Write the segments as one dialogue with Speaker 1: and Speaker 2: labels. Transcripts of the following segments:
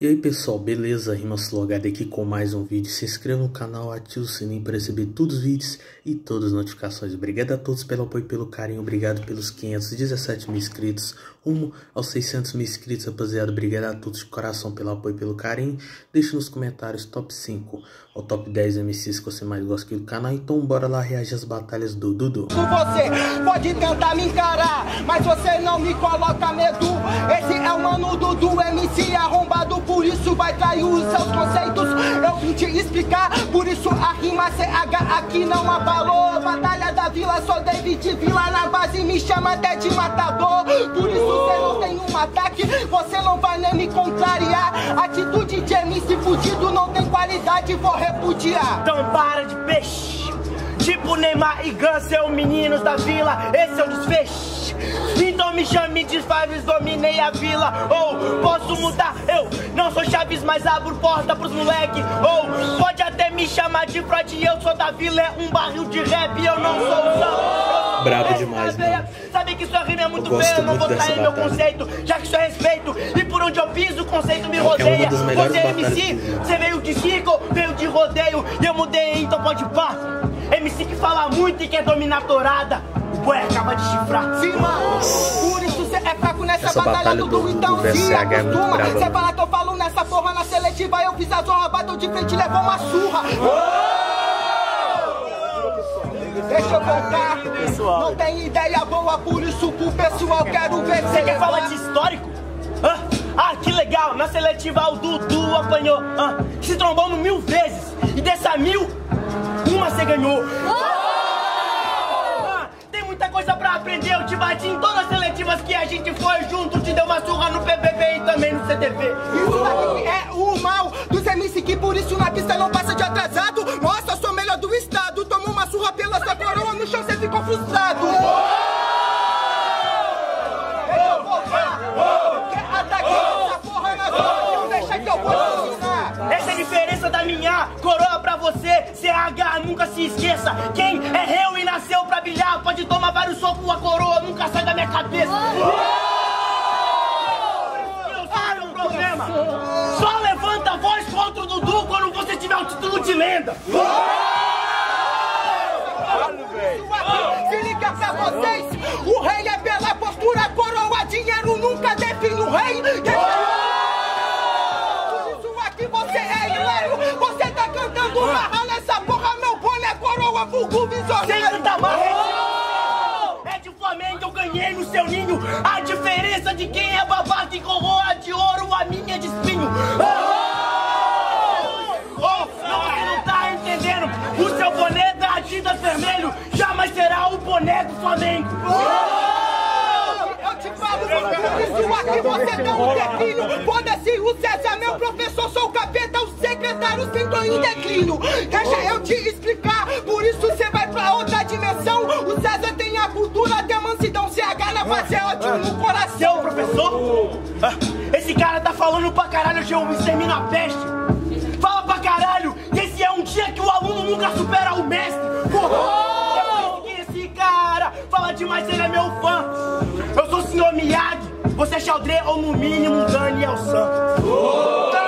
Speaker 1: E aí pessoal, beleza? RimaSlogado aqui com mais um vídeo. Se inscreva no canal, ative o sininho para receber todos os vídeos e todas as notificações. Obrigado a todos pelo apoio e pelo carinho. Obrigado pelos 517 mil inscritos. Rumo aos 600 mil inscritos, rapaziada. Obrigado a todos de coração pelo apoio e pelo carinho. Deixe nos comentários top 5 ou top 10 MCs que você mais gosta aqui do canal. Então bora lá reagir às batalhas do Dudu.
Speaker 2: Você pode tentar me encarar, mas você não me coloca medo. Esse é o mano Dudu, MC arrombado por isso vai trair os seus conceitos. Eu vim te explicar, por isso a rima CH aqui não abalou. Batalha Vila, sou David Vila na base, me chama até de matador. Por isso você não tem um ataque, você não vai nem me contrariar. Atitude de MC fudido não tem qualidade, vou repudiar.
Speaker 3: Então para de peixe. Tipo Neymar e Gansel, meninos da vila, esse é o desfecho. Então me chame de Faves, dominei a vila. Ou posso mudar, eu não sou Chaves, mas abro porta pros moleque. Me chamar de Freud, eu sou da vila, é um barril de rap, eu não sou o samba.
Speaker 1: Brabo demais, mano.
Speaker 3: Sabe que sua rima é muito feia, eu não vou sair meu conceito, já que isso é respeito. E por onde eu piso, o conceito me
Speaker 1: É
Speaker 3: rodeia. Você é MC, você veio de circo, veio de rodeio, e eu mudei, então pode pá. MC que fala muito e quer dominar a torada. O boi acaba de chifrar.
Speaker 2: Sim, mano. Por isso cê é fraco nessa
Speaker 1: Essa
Speaker 2: batalha,
Speaker 1: batalha do-
Speaker 2: então
Speaker 1: do
Speaker 2: se
Speaker 1: é muito
Speaker 2: acostuma. Cê fala que eu falo seletiva, eu fiz a zorra, bateu de frente e levou uma surra. Deixa eu voltar. Não tem ideia boa, por isso pro pessoal quero ver
Speaker 3: Você quer falar de histórico? Ah, que legal! Na seletiva o Dudu apanhou. Hã? Se trombando mil vezes. E dessa mil, uma você ganhou. Coisa pra aprender. Eu te bati em todas as seletivas que a gente foi junto. Te deu uma surra no PPV e também no CTV.
Speaker 2: Isso daqui é o mal dos MC que por isso na pista não passa de atrasado. Nossa, sou melhor do estado. Tomou uma surra pela sua coroa, no chão cê ficou frustrado.
Speaker 3: Você. CH, nunca se esqueça. Quem é réu e nasceu pra brilhar pode tomar vários socos, a coroa nunca sai da minha cabeça. Eu sei o problema. Só levanta a voz contra o Dudu quando você tiver o título de lenda.
Speaker 2: Se liga pra vocês, o rei é pela postura, coroa, dinheiro nunca define o rei. Tá cantando marra nessa porra, meu boné, coroa, vulgo
Speaker 3: Sem
Speaker 2: visionário.
Speaker 3: tanta marra. É de Flamengo, eu ganhei no seu ninho. A diferença de quem é babaca e coroa de ouro, a minha é de espinho. Oh, não, você não tá entendendo. O seu boné da Adidas vermelho jamais será o boné do Flamengo.
Speaker 2: Eu te falo, por isso aqui você não declínio. Foda-se o César, meu professor, sou o capeta, o secretário sinto em declínio. Deixa eu te explicar, por isso você vai pra outra dimensão. O César tem a cultura, tem a mansidão, CH na face é ótimo no
Speaker 3: Seu
Speaker 2: coração.
Speaker 3: professor? Ah, Esse cara tá falando pra caralho, hoje eu extermino a peste. Fala pra caralho, que esse é um dia que o aluno nunca supera o mestre. Porra! Que esse cara fala demais, ele é meu fã. Eu sou o senhor Miyagi, você é Xaldré ou no mínimo Daniel San.
Speaker 4: Dominar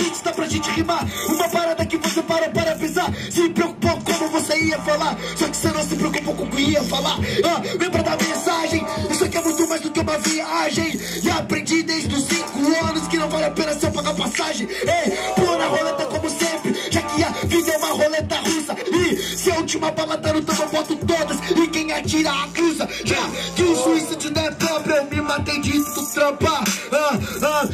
Speaker 4: o beat dá pra gente rimar. Uma parada que você para para pensar Se preocupou como você ia falar. Só que você não se preocupou com o que ia falar. Ah, Lembra da mensagem? Isso aqui é muito mais do que uma viagem. E aprendi desde os 5 anos Que não vale a pena eu pagar passagem. Ei, pula na roleta como sempre. Já que a vida é uma roleta russa. E se a última bala tá no topo eu boto todas. E quem atira acusa. Já que o suicídio não é próprio Eu me matei de tu trampar ah, ah,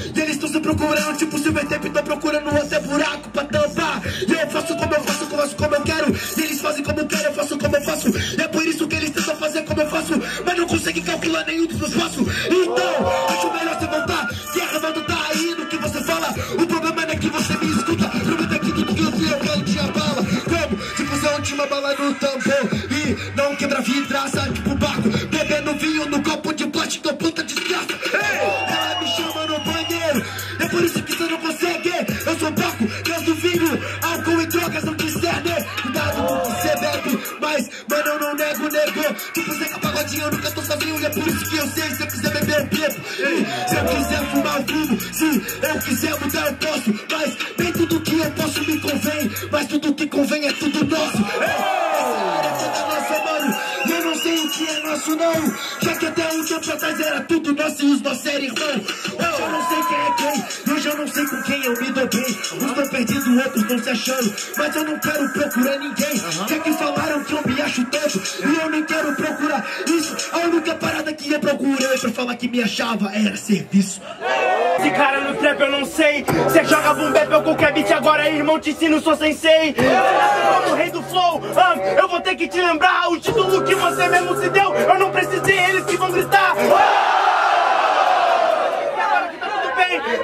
Speaker 4: Estão se procurando Tipo Silver Tape, tô procurando você buraco pra tampar. E eu faço como eu faço, como eu faço como eu quero. E eles fazem como eu quero, eu faço como eu faço. E é por isso que eles tentam fazer como eu faço. Mas não conseguem calcular nenhum dos meus passos. Então, acho melhor você voltar. Se a revolta tá aí no que você fala O problema não é que você me escuta. O problema é que tudo que eu sei eu quero te abala. Como? Se fosse a última bala no tampão E não quebra vidraça, tipo barco. Bebendo vinho no copo eu nunca tô sozinho E é por isso que eu sei, se eu quiser beber, bebo se eu quiser fumar, fumo Se eu quiser mudar eu posso, mas nem tudo que eu posso me convém, mas tudo que convém é tudo nosso. Área é toda nossa, mano. Eu não sei o que é nosso, não. Já que até um tempo atrás era tudo nosso e os nossos eram irmão. Hoje eu não sei quem é quem, hoje eu não sei com quem eu me dou bem. Uns tão perdidos, outros estão se achando. Mas eu não quero procurar ninguém. Já que falaram que eu me acho A única parada que eu procurei pra falar que me achava era serviço.
Speaker 3: Esse cara no trap eu não sei. Cê joga boom ou qualquer beat agora, irmão, te ensino, sou sensei. Como rei do flow, ah, eu vou ter que te lembrar o título que você mesmo se deu. Eu não precisei, eles que vão gritar.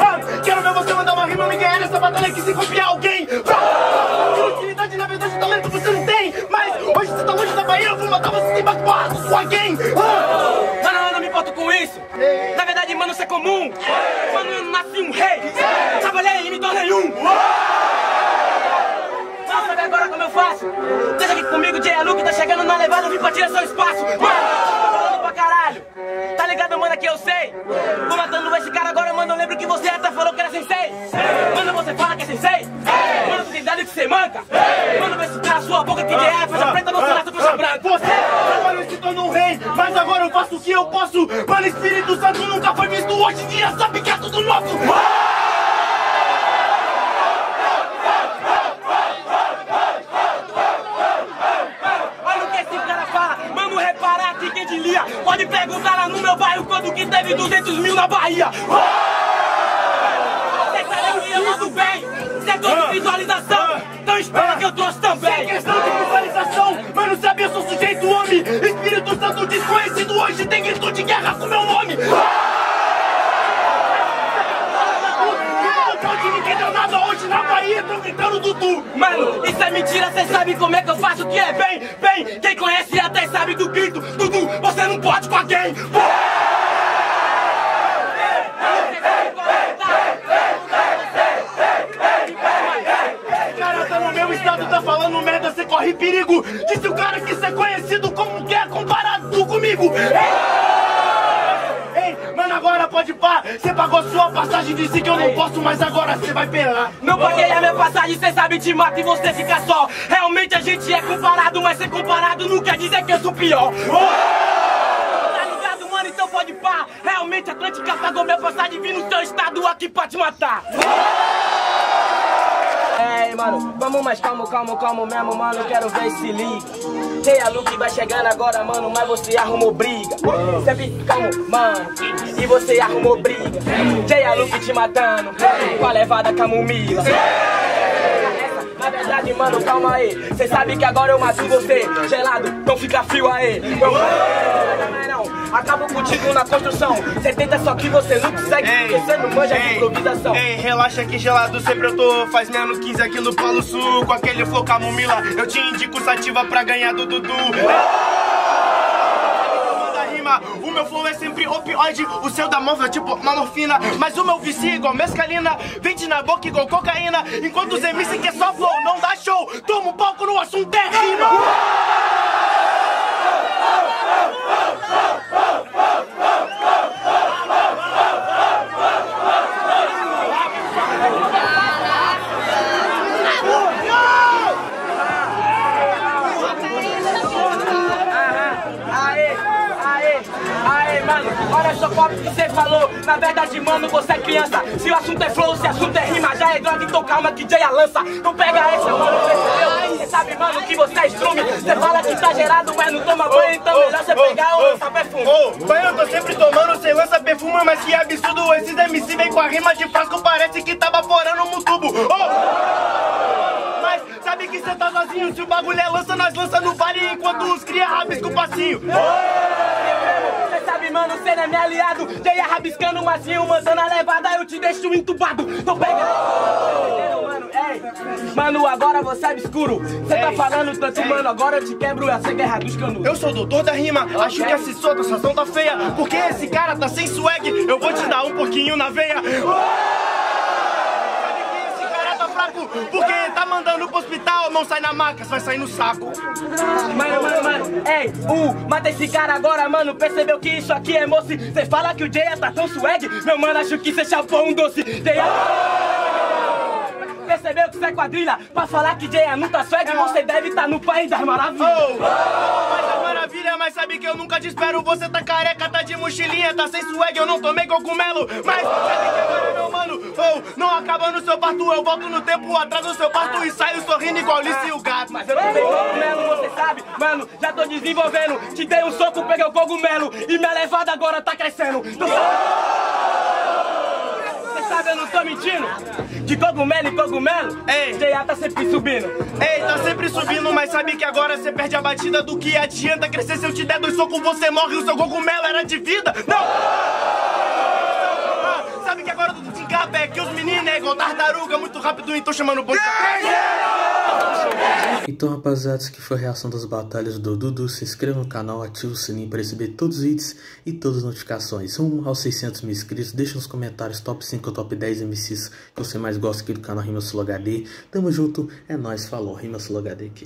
Speaker 3: Ah, quero ver você mandar uma rima e ganhar nessa batalha que se copiar alguém. Talento você não tem. Mas hoje você tá longe da Bahia, eu vou matar você sem bate-porra com alguém. Ah,
Speaker 5: Mano, eu não me importo com isso. Na verdade, mano, isso é comum. Mano, eu nasci um rei. Trabalhei e me tornei um. Mano, sabe agora como eu faço? Deixa aqui comigo, Jay Luke tá chegando na levada, eu vim pra tirar seu espaço. Mano, pra caralho. Tá ligado, mano, que eu sei. Vou matando esse cara agora, mano, eu lembro que você até falou que era sensei. Mano, você fala que é sensei. Mano, você tem idade que você manca. Sua boca que Jay é faixa preta, você nasce faixa branca.
Speaker 3: Você trabalhou e se tornou um rei, mas agora eu faço o que eu posso. Mano, Espírito Santo nunca foi visto, hoje em dia sabe que é tudo nosso.
Speaker 5: Olha o que esse cara fala, mano, repara aqui quem te lia. Pode perguntar lá no meu bairro quando que teve 200 mil na Bahia. Cê sabe que eu mando bem, setor de visualização. Então espera que eu trouxe
Speaker 3: Sem
Speaker 5: também.
Speaker 3: questão de visualização, mano, sabe, eu sou sujeito homem. Espírito Santo desconhecido hoje tem grito de guerra com meu nome. Na Bahia, tão gritando Dudu.
Speaker 5: Mano, isso é mentira, cê sabe como é que eu faço o que é bem, bem. Quem conhece até sabe do grito. Dudu, você não pode com alguém
Speaker 3: tá no meu estado, tá falando merda, você corre perigo. Disse o cara que você é conhecido como que é comparado comigo. Ei, ei, mano, agora pode pá. Você pagou sua passagem, disse que eu não posso, mas agora você vai pelar.
Speaker 5: Não paguei a minha passagem, cê sabe te mata e você fica só. Realmente a gente é comparado, mas ser comparado não quer dizer que eu sou pior. Tá ligado, mano? Então pode pá. Realmente a Atlântica pagou minha passagem vim no seu estado aqui pra te matar. É, mano, vamos mais calmo, calmo, calmo mesmo, mano. Quero ver se liga. Tem a Luke vai chegando agora, mano, mas você arrumou briga. Sempre calmo, mano, e você arrumou briga. Tem a Luke te matando, com a levada camomila. Na verdade, mano, calma aí. Cê sabe que agora eu mato você. Gelado, então fica frio aí. Eu... Acabo contigo na construção. Cê tenta só que você não consegue, porque cê não manja de improvisação.
Speaker 3: Ei, relaxa que gelado sempre eu tô. Faz menos 15 aqui no Polo Sul. Com aquele flow camomila, eu te indico sativa pra ganhar do Dudu. O meu flow é sempre opioide, o seu da móvel é tipo uma morfina. Mas o meu vicia é igual mescalina, vende na boca igual cocaína. Enquanto os MC que é só flow, não dá show. Toma um palco no assunto é rima.
Speaker 5: Você criança. Se o assunto é flow, se o assunto é rima, já é droga, então calma que Jay a lança. Não pega essa, mano, percebeu? Você sabe, mano, que você é estrume. Você fala que tá gerado, mas não toma banho, então melhor você pegar ou lançar perfume.
Speaker 3: Ô, banho eu tô sempre tomando, sem lança perfume, mas que absurdo. Esses MC vem com a rima de frasco, parece que tá vaporando no tubo. Mas sabe que cê tá sozinho, se o bagulho é lança, nós lança no vale, enquanto os cria rabisca o passinho.
Speaker 5: Sabe, mano, cê não é meu aliado. Jay a rabiscando o macinho, mandando a levada, eu te deixo entubado. Então pega aí. Entendeu, mano? Ei, mano, agora você é obscuro. Cê tá falando tanto, mano, agora eu te quebro, sei guerra dos canudos.
Speaker 3: Eu sou o doutor da rima, acho que esse som da sessão tá feia, porque esse cara tá sem swag, eu vou te dar um pouquinho na veia. Sabe Porque tá mandando pro hospital, não sai na maca, vai sair no saco.
Speaker 5: Mano, mano, mano, ei, uh, mata esse cara agora, mano. Percebeu que isso aqui é moço? Cê fala que o Jay tá tão swag? Meu mano, acho que cê chapou um doce. Jay Percebeu que cê é quadrilha? Pra falar que Jay não tá swag, você deve tá no país das maravilhas.
Speaker 3: Oh, é maravilha, mas sabe que eu nunca te espero. Você tá careca, tá de mochilinha, tá sem swag, eu não tomei cogumelo. Mas sabe que agora, meu mano, não acaba no seu parto. Eu volto no tempo atrás do seu parto e saio sorrindo igual Alice e o gato.
Speaker 5: Mas eu tomei cogumelo, você sabe? Mano, já tô desenvolvendo. Te dei um soco, peguei o cogumelo. E minha levada agora tá crescendo. Tu? Você sabe, eu não tô mentindo. De cogumelo em cogumelo,
Speaker 3: Ei.
Speaker 5: J.A. tá sempre subindo.
Speaker 3: Ei, tá sempre subindo, mas sabe que agora você perde a batida do que adianta crescer se eu te der dois socos, você morre, o seu cogumelo era de vida. Não! Sabe que agora igual tartaruga, muito rápido, então chamando o bonde.
Speaker 1: Então, rapaziada, isso aqui foi a reação das batalhas do Dudu. Se inscreva no canal, ative o sininho para receber todos os vídeos e todas as notificações. Rumo aos 600 mil inscritos. Deixa nos comentários top 5 ou top 10 MCs que você mais gosta aqui do canal Rima Sul HD. Tamo junto, é nóis, falou, Rima Sul HD aqui.